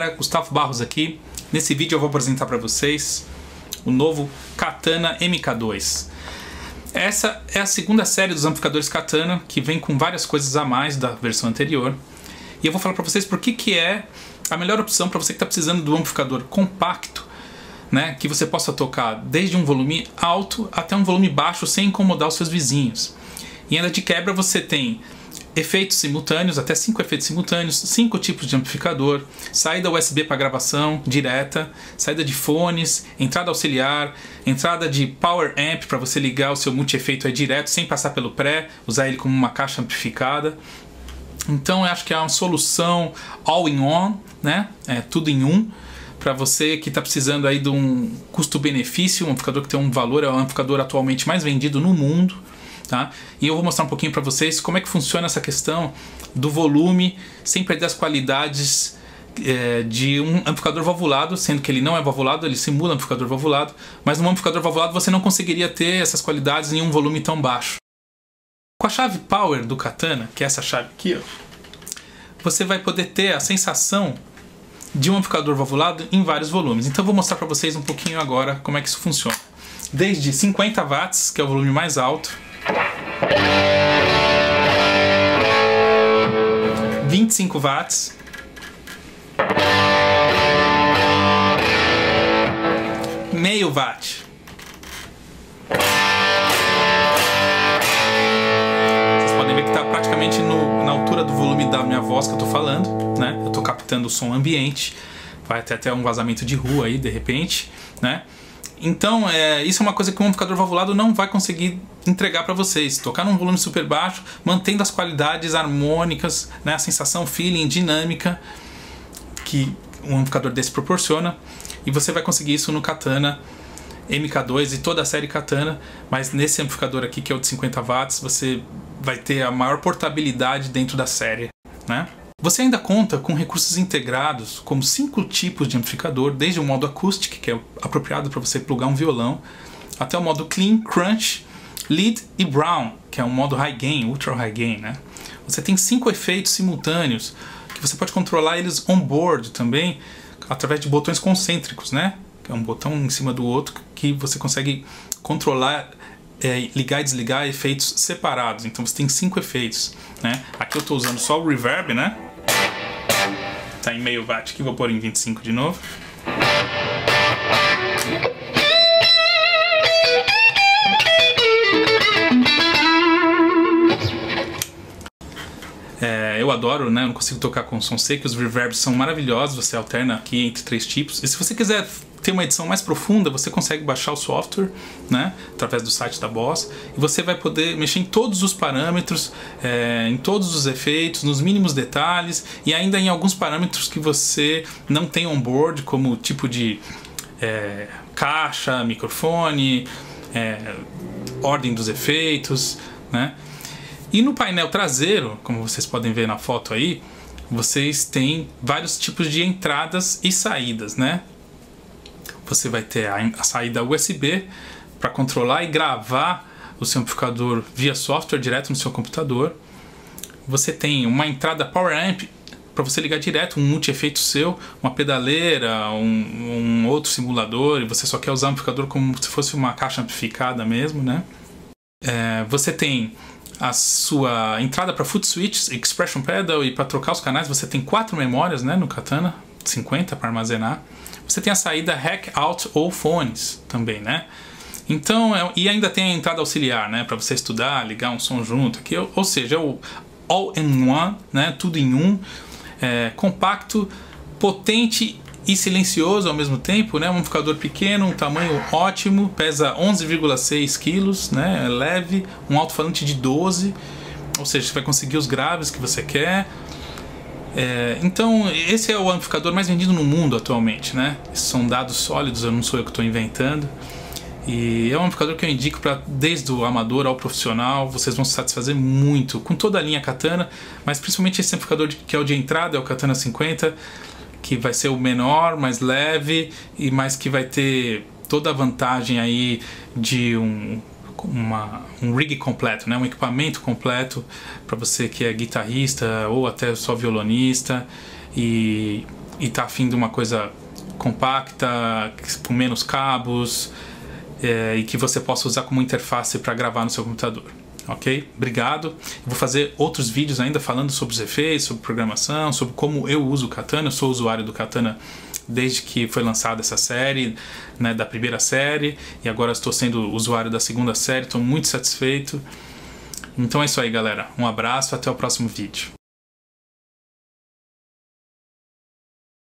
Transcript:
galera, Gustavo Barros aqui. Nesse vídeo eu vou apresentar para vocês o novo Katana MK2. Essa é a segunda série dos amplificadores Katana, que vem com várias coisas a mais da versão anterior. E eu vou falar para vocês por que, que é a melhor opção para você que está precisando do amplificador compacto, né, que você possa tocar desde um volume alto até um volume baixo sem incomodar os seus vizinhos. E ainda de quebra você tem efeitos simultâneos, até cinco efeitos simultâneos, cinco tipos de amplificador, saída USB para gravação direta, saída de fones, entrada auxiliar, entrada de power amp para você ligar o seu multi-efeito aí direto sem passar pelo pré, usar ele como uma caixa amplificada. Então eu acho que é uma solução all-in-one, né? É tudo em um para você que está precisando aí de um custo-benefício, um amplificador que tem um valor, é o amplificador atualmente mais vendido no mundo. Tá? E eu vou mostrar um pouquinho para vocês como é que funciona essa questão do volume sem perder as qualidades é, de um amplificador valvulado, sendo que ele não é valvulado, ele simula amplificador valvulado, mas num amplificador valvulado você não conseguiria ter essas qualidades em um volume tão baixo. Com a chave Power do Katana, que é essa chave aqui, ó, você vai poder ter a sensação de um amplificador valvulado em vários volumes. Então eu vou mostrar para vocês um pouquinho agora como é que isso funciona. Desde 50 watts, que é o volume mais alto, 25 watts. Meio watt. Vocês podem ver que está praticamente no, na altura do volume da minha voz que eu estou falando, né? Eu estou captando o som ambiente. Vai ter até um vazamento de rua aí, de repente, né? Então, é, isso é uma coisa que um amplificador valvulado não vai conseguir entregar para vocês. Tocar num volume super baixo, mantendo as qualidades harmônicas, né, a sensação feeling, dinâmica que um amplificador desse proporciona. E você vai conseguir isso no Katana MK2 e toda a série Katana, mas nesse amplificador aqui, que é o de 50 watts, você vai ter a maior portabilidade dentro da série, né? Você ainda conta com recursos integrados, como cinco tipos de amplificador, desde o modo Acoustic, que é apropriado para você plugar um violão, até o modo Clean, Crunch, Lead e Brown, que é um modo High Gain, Ultra High Gain. Né? Você tem cinco efeitos simultâneos, que você pode controlar eles on-board também, através de botões concêntricos, né? que é um botão em cima do outro, que você consegue controlar é, ligar e desligar efeitos separados. Então você tem cinco efeitos, né? Aqui eu estou usando só o reverb, né? Tá em meio watt aqui, vou pôr em 25 de novo. Eu adoro, né? Eu não consigo tocar com som seco. Os reverbs são maravilhosos. Você alterna aqui entre três tipos. E se você quiser ter uma edição mais profunda, você consegue baixar o software, né, através do site da Boss, e você vai poder mexer em todos os parâmetros, é, em todos os efeitos, nos mínimos detalhes e ainda em alguns parâmetros que você não tem on board, como tipo de é, caixa, microfone, é, ordem dos efeitos, né? E no painel traseiro, como vocês podem ver na foto aí, vocês têm vários tipos de entradas e saídas, né? você vai ter a, a saída USB para controlar e gravar o seu amplificador via software direto no seu computador. Você tem uma entrada Power Amp para você ligar direto um multi-efeito seu, uma pedaleira, um, um, outro simulador, e você só quer usar o amplificador como se fosse uma caixa amplificada mesmo, né? É, você tem a sua entrada para foot switches, expression pedal e para trocar os canais, você tem quatro memórias, né, no Katana, 50 para armazenar. Você tem a saída Hack Out ou Phones também, né? Então, é, e ainda tem a entrada auxiliar, né? Para você estudar, ligar um som junto aqui. Ou, ou seja, é o All-in-One, né? Tudo em um. É, compacto, potente e silencioso ao mesmo tempo, né? Um amplificador pequeno, um tamanho ótimo, pesa 11,6 quilos, né? É leve, um alto-falante de 12, ou seja, você vai conseguir os graves que você quer. É, então, esse é o amplificador mais vendido no mundo atualmente, né? Esses são dados sólidos, eu não sou eu que estou inventando. E é um amplificador que eu indico para desde o amador ao profissional, vocês vão se satisfazer muito com toda a linha Katana, mas principalmente esse amplificador que é o de entrada, é o Katana 50, que vai ser o menor, mais leve e mais que vai ter toda a vantagem aí de um uma, um rig completo, né? um equipamento completo para você que é guitarrista ou até só violonista e e tá afim de uma coisa compacta, com menos cabos é, e que você possa usar como interface para gravar no seu computador. Ok? Obrigado. vou fazer outros vídeos ainda falando sobre os efeitos, sobre programação, sobre como eu uso o Katana. Eu sou usuário do Katana desde que foi lançada essa série, né, da primeira série, e agora estou sendo usuário da segunda série, estou muito satisfeito. Então é isso aí, galera. Um abraço, até o próximo vídeo.